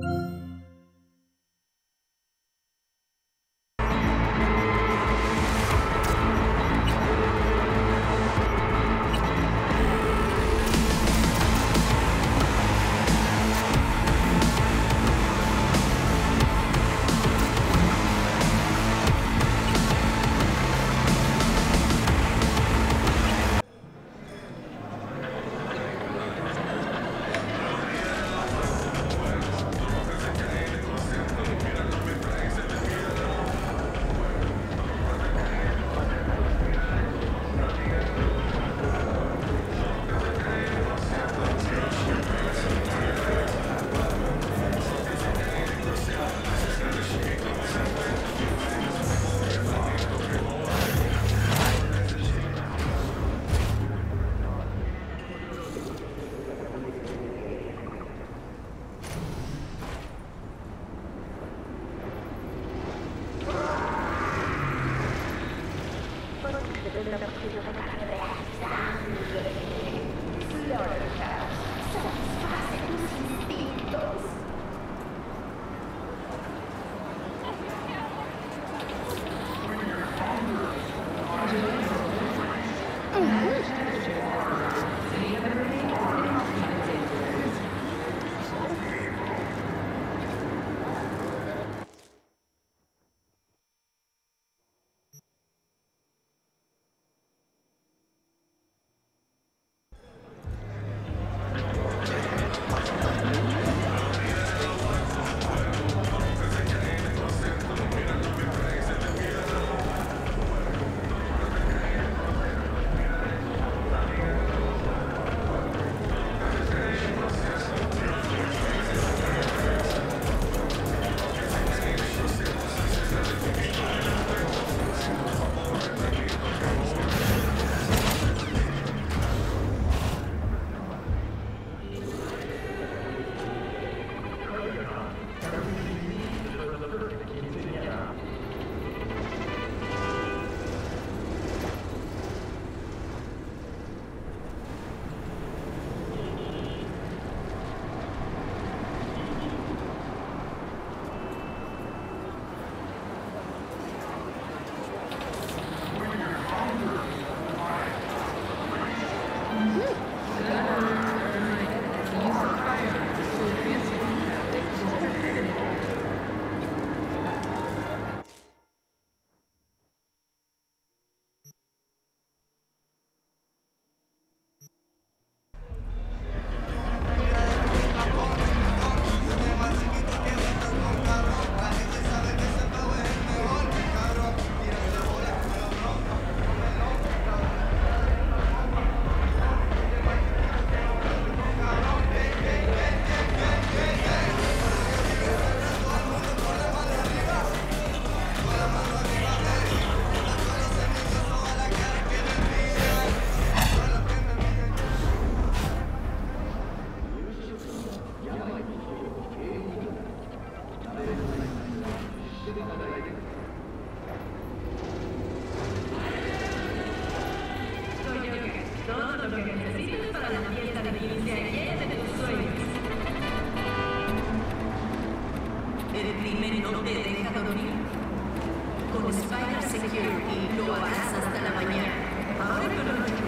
Música Signor Carlos, soddisfa se tu si Security lo harás hasta la mañana. Ahora c o